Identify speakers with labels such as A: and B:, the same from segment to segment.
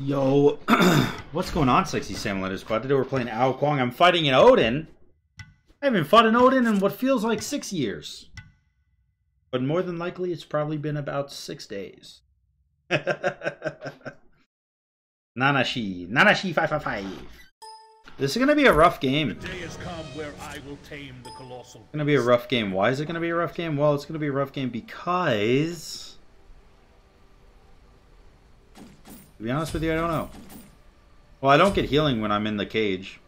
A: Yo, what's going on, Sexy Sam Letter Squad? Today we're playing Ao Kuang. I'm fighting an Odin. I haven't fought an Odin in what feels like six years. But more than likely, it's probably been about six days. Nanashi. Nanashi 555. This is going to be a rough game. It's going to be a rough game. Why is it going to be a rough game? Well, it's going to be a rough game because... To be honest with you, I don't know. Well, I don't get healing when I'm in the cage.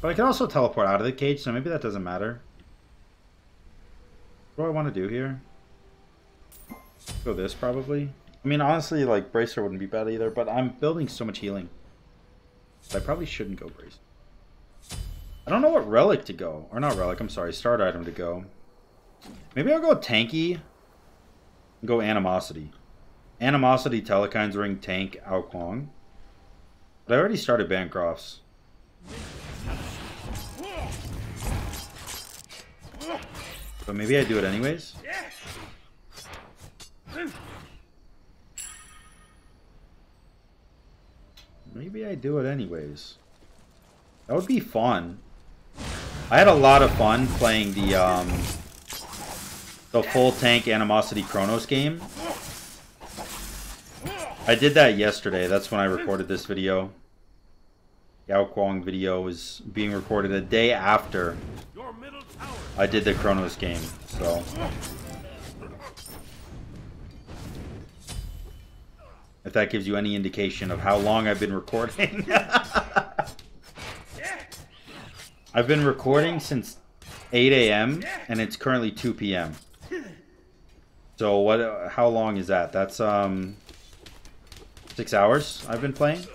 A: But I can also teleport out of the cage, so maybe that doesn't matter. What do I want to do here? Go this, probably. I mean, honestly, like, Bracer wouldn't be bad either, but I'm building so much healing. I probably shouldn't go Bracer. I don't know what Relic to go. Or not Relic, I'm sorry, Start Item to go. Maybe I'll go Tanky. go Animosity. Animosity, Telkhines Ring, Tank, Ao Kuang. But I already started Bancrofts. But maybe I do it anyways? Maybe I do it anyways. That would be fun. I had a lot of fun playing the um, the full tank Animosity Chronos game. I did that yesterday. That's when I recorded this video. Ao Kuang video is being recorded a day after I did the Chronos game. So. If that gives you any indication of how long I've been recording. I've been recording since 8 a.m. and it's currently 2 p.m. So what? How long is that? That's um Six hours I've been playing.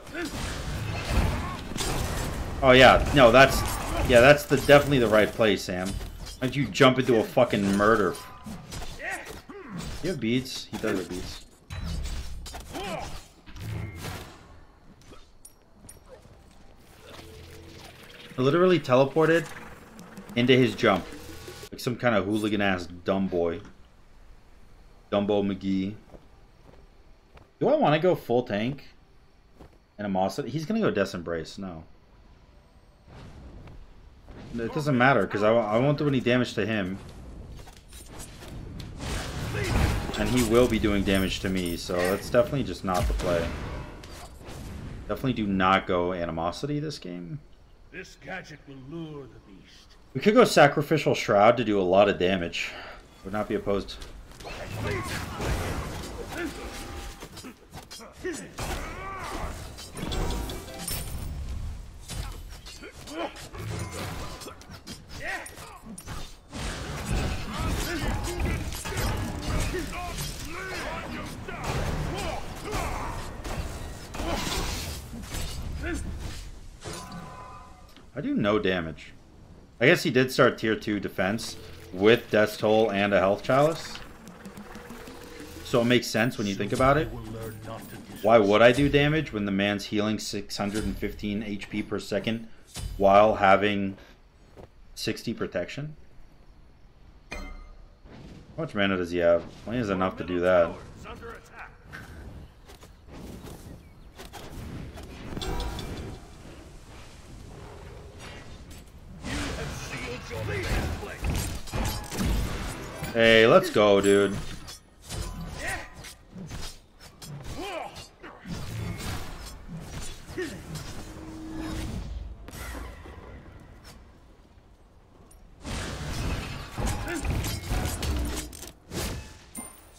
A: Oh yeah, no, that's yeah, that's the definitely the right place, Sam. Don't you jump into a fucking murder? You have beads? He does have beads. I literally teleported into his jump. Like some kind of hooligan ass dumb boy. Dumbo McGee. Do I want to go full tank? Animosity? He's going to go Death Embrace. No. It doesn't matter, because I, I won't do any damage to him. And he will be doing damage to me, so that's definitely just not the play. Definitely do not go Animosity this game. This gadget will lure the beast. We could go Sacrificial Shroud to do a lot of damage. Would not be opposed. No damage. I guess he did start tier 2 defense with Death Toll and a Health Chalice. So it makes sense when you think about it. Why would I do damage when the man's healing 615 HP per second while having 60 protection? How much mana does he have? Only has enough to do that. Hey, let's go, dude.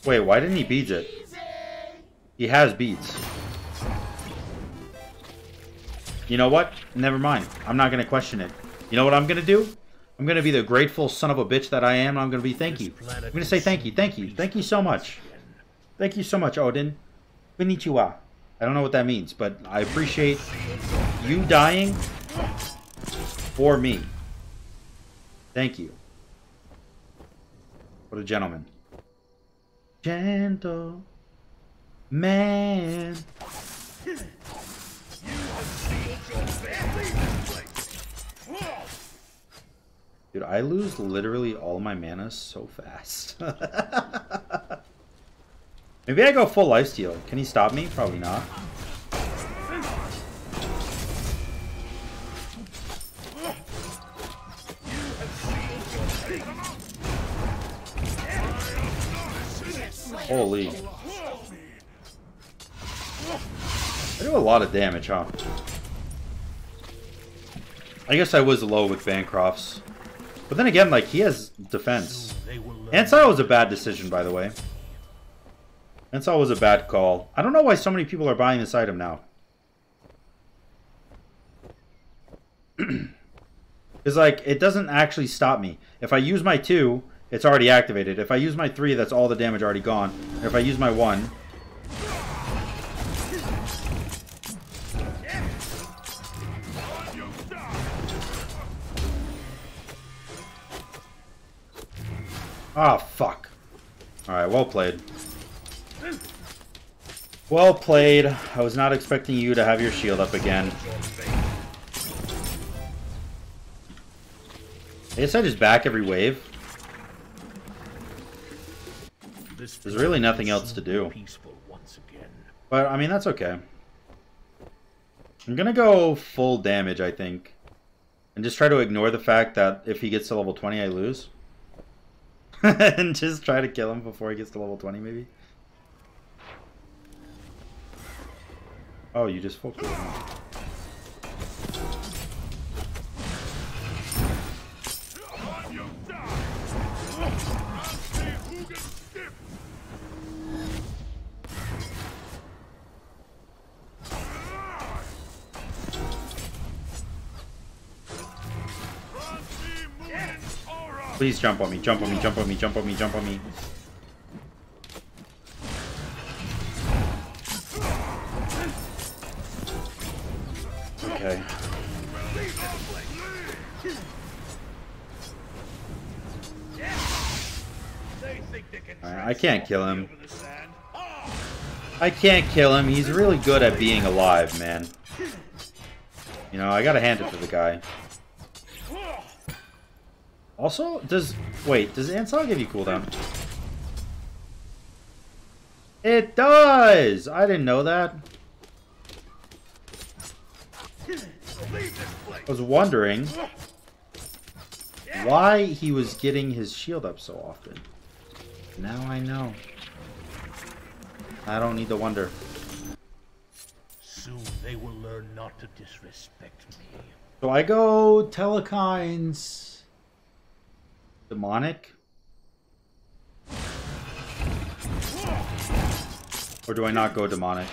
A: Wait, why didn't he beads it? He has beads. You know what? Never mind. I'm not to question it. You know what I'm to do? I'm going to be the grateful son of a bitch that I am. I'm going to be thank you. I'm going to say thank you. Thank you. Thank you so much. Thank you so much, Odin. Konnichiwa. I don't know what that means, but I appreciate you dying for me. Thank you. What a gentleman. Gentle man. Dude, I lose literally all my mana so fast. Maybe I go full lifesteal. Can he stop me? Probably not. Holy. I do a lot of damage, huh? I guess I was low with Bancrofts. But then again, like, he has defense. Ancile was a bad decision, by the way. Ancile was a bad call. I don't know why so many people are buying this item now. Because, like, it doesn't actually stop me. If I use my 2, it's already activated. If I use my 3, that's all the damage already gone. if I use my 1... Ah, fuck. Alright, well played. Well played. I was not expecting you to have your shield up again. I guess I just back every wave. There's really nothing else to do. But, I mean, that's okay. I'm gonna go full damage, I think. And just try to ignore the fact that if he gets to level 20, I lose. and just try to kill him before he gets to level 20, maybe. Oh, you just full Please jump on me, jump on me, jump on me, jump on me, jump on me. Okay. Right, I can't kill him. I can't kill him. He's really good at being alive, man. You know, I gotta hand it to the guy. Also, does... Wait, does Ancile give you cooldown? It does! I didn't know that. I was wondering why he was getting his shield up so often. Now I know. I don't need to wonder.
B: Soon they will learn not to disrespect me.
A: So I go Telkhines demonic? Or do I not go demonic?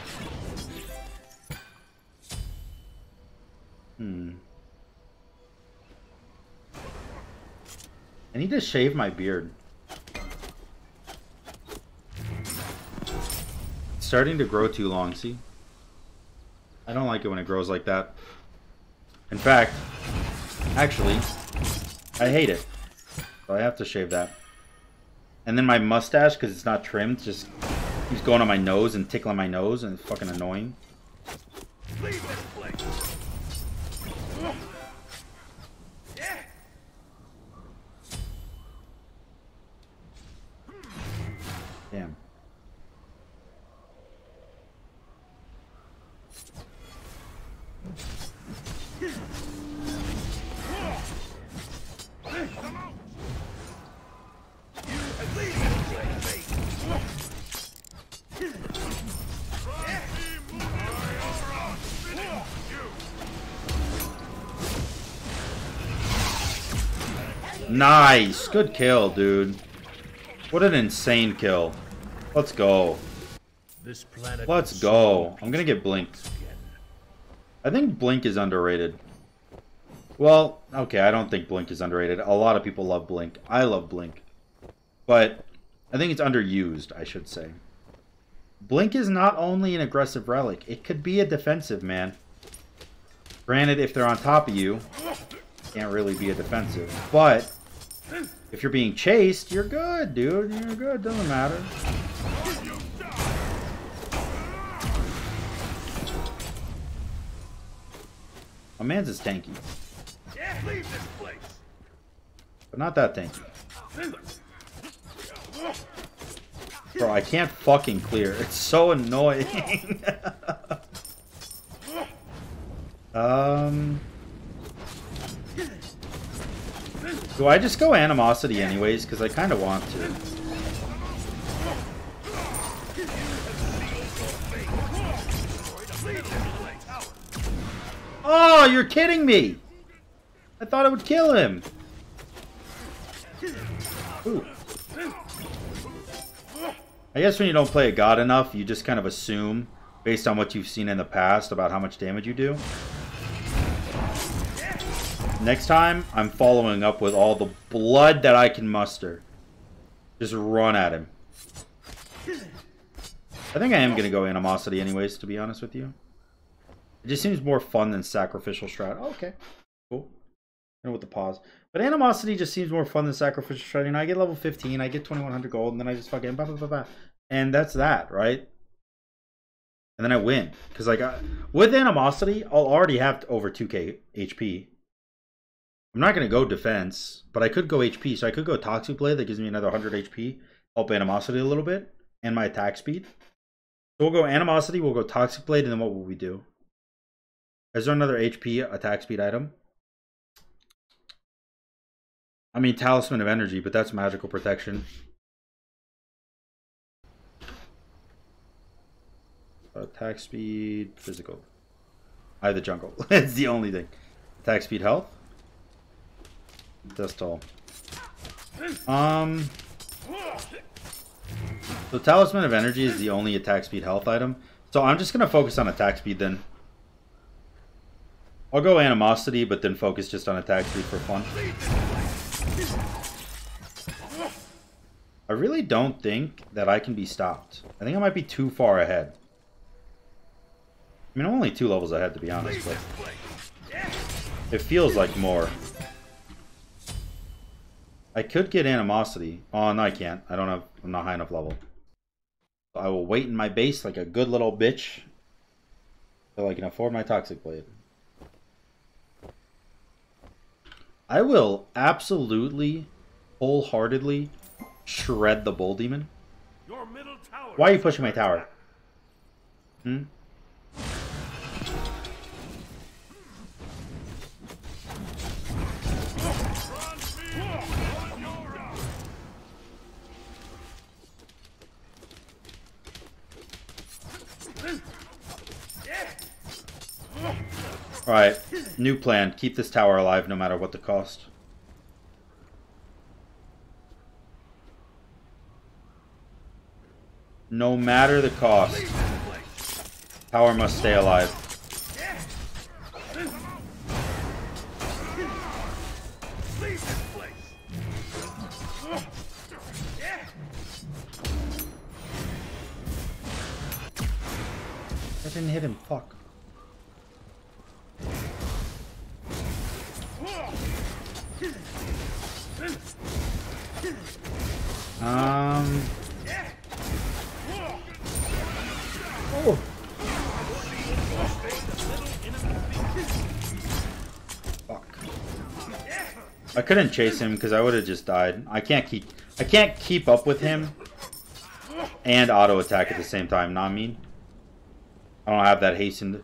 A: Hmm. I need to shave my beard. It's starting to grow too long, see? I don't like it when it grows like that. In fact, actually, I hate it. I have to shave that. And then my mustache, because it's not trimmed, just keeps going on my nose and tickling my nose, and it's fucking annoying. Nice! Good kill, dude. What an insane kill. Let's go. Let's go. I'm gonna get blinked. I think Blink is underrated. Well, okay, I don't think Blink is underrated. A lot of people love Blink. I love Blink. But I think it's underused, I should say. Blink is not only an aggressive relic, it could be a defensive, man. Granted, if they're on top of you, can't really be a defensive. But if you're being chased, you're good, dude. You're good. Doesn't matter. My man's is tanky. Yeah, leave this place. But not that tanky. Bro, I can't fucking clear. It's so annoying. um... Do I just go Animosity anyways? Because I kind of want to. Oh, you're kidding me! I thought it would kill him! Ooh. I guess when you don't play a god enough, you just kind of assume, based on what you've seen in the past, about how much damage you do. Next time, I'm following up with all the blood that I can muster. Just run at him. I think I am going to go Animosity anyways, to be honest with you. It just seems more fun than Sacrificial Shroud. Oh, okay, cool. Know with the pause. But Animosity just seems more fun than Sacrificial Shroud. You know, I get level 15, I get 2100 gold, and then I just fucking blah, blah, blah, blah. And that's that, right? And then I win. Because, like, I, with Animosity, I'll already have over 2k HP. I'm not going to go defense, but I could go HP. So I could go Toxic Blade that gives me another 100 HP, help Animosity a little bit, and my attack speed. So we'll go Animosity, we'll go Toxic Blade, and then what will we do? Is there another HP attack speed item? I mean, Talisman of Energy, but that's magical protection. Attack speed, physical. I have the jungle. it's the only thing. Attack speed, health. That's all. Um. The Talisman of Energy is the only attack speed health item. So I'm just going to focus on attack speed then. I'll go Animosity, but then focus just on attack speed for fun. I really don't think that I can be stopped. I think I might be too far ahead. I mean, I'm only two levels ahead, to be honest, but... It feels like more. I could get Animosity. Oh, no, I can't. I don't have... I'm not high enough level. I will wait in my base like a good little bitch. So I can afford my Toxic Blade. I will absolutely, wholeheartedly shred the Bull Demon. Why are you pushing my tower? Hmm? Alright, new plan. Keep this tower alive no matter what the cost. No matter the cost. Tower must stay alive. Um. Oh. Fuck. I couldn't chase him because I would have just died. I can't keep. I can't keep up with him and auto attack at the same time. Not mean. I don't have that hastened,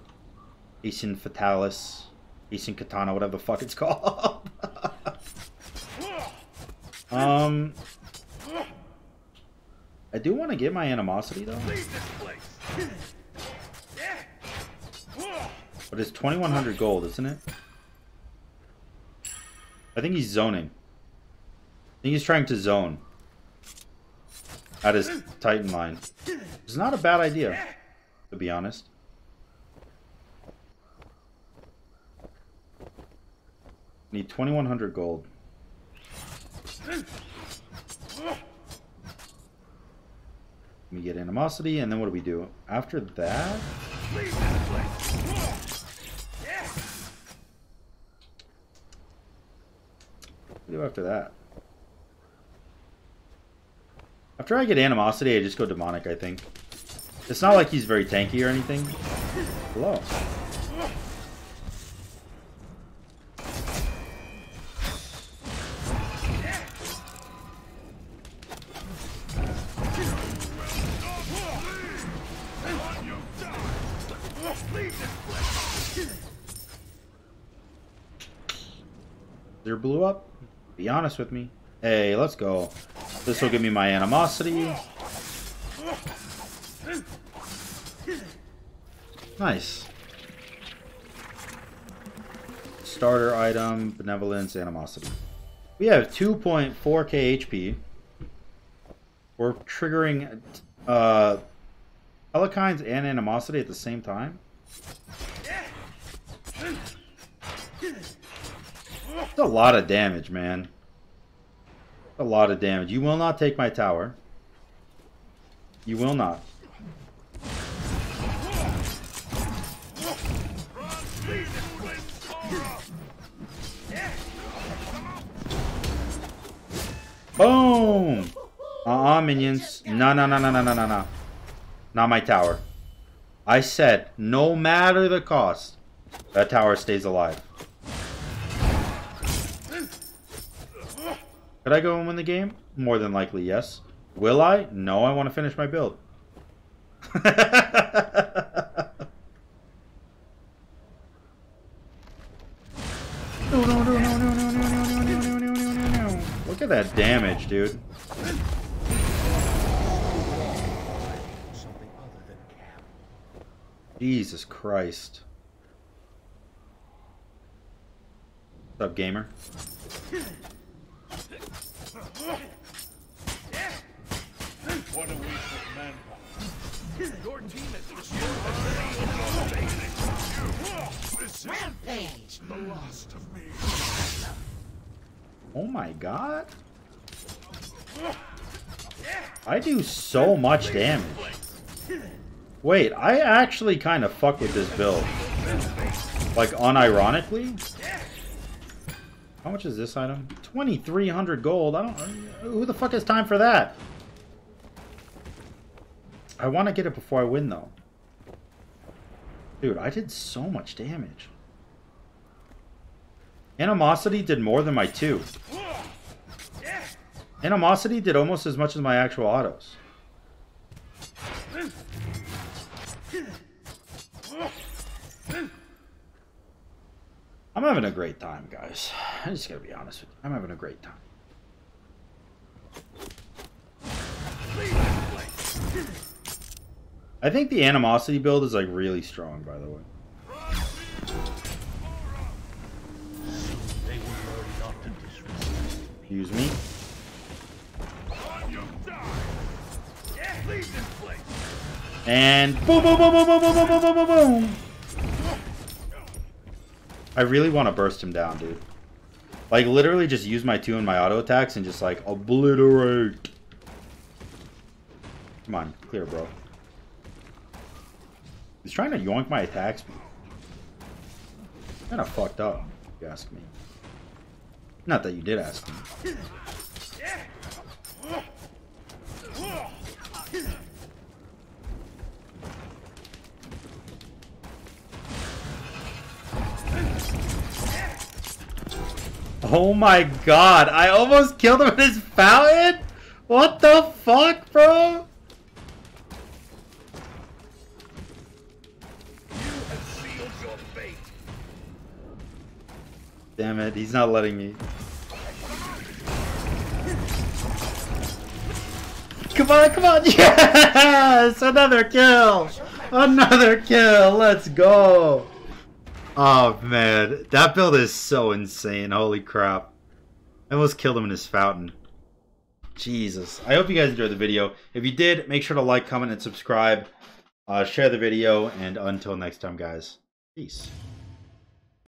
A: hastened fatalis, hastened katana, whatever the fuck it's called. um. I do want to get my animosity though. But it's 2100 gold, isn't it? I think he's zoning. I think he's trying to zone. At his Titan line. It's not a bad idea, to be honest. Need 2100 gold. We get animosity, and then what do we do? After that... What do after that? After I get animosity, I just go demonic, I think. It's not like he's very tanky or anything. Hello. There blew up? Be honest with me. Hey, let's go. This will give me my animosity. Nice. starter item, benevolence, animosity. We have 2.4k HP. We're triggering uh, Telkhines and animosity at the same time. That's a lot of damage, man. A lot of damage. You will not take my tower. You will not. Boom! Uh-uh, minions. No, no, no, no, no, no, no, no. Not my tower. I said, no matter the cost, that tower stays alive. Could I go and win the game? More than likely, yes. Will I? No, I want to finish my build. no, no, no, no, no, no, no, no, no, no, no, no, no, no. Look at that damage, dude. Jesus Christ. What's up, gamer?
B: What a waste of manpower. Your team has destroyed This is
C: Rampage!
B: the last of me.
A: Oh my god. I do so much damage. Wait, I actually kind of fuck with this build. Like, unironically? How much is this item? 2,300 gold. I don't... Who the fuck has time for that? I want to get it before I win, though. Dude, I did so much damage. Animosity did more than my two. Animosity did almost as much as my actual autos. I'm having a great time, guys. I'm just gotta be honest with you. I'm having a great time. I think the animosity build is like really strong, by the way. Excuse me. And boom, boom, boom, boom, boom, boom, boom, boom, boom, boom, boom. I really want to burst him down, dude. Like, literally just use my two and my auto attacks and just, like, obliterate. Come on, clear, bro. He's trying to yoink my attack speed. Kind of fucked up, you ask me. Not that you did ask me. Oh my god, I almost killed him with his fountain? What the fuck, bro? Damn it, he's not letting me. Come on, come on, yes! Another kill! Another kill, let's go! Oh man, that build is so insane, holy crap. I almost killed him in his fountain. Jesus. I hope you guys enjoyed the video. If you did, make sure to like, comment, and subscribe. Uh, share the video, and until next time, guys. Peace.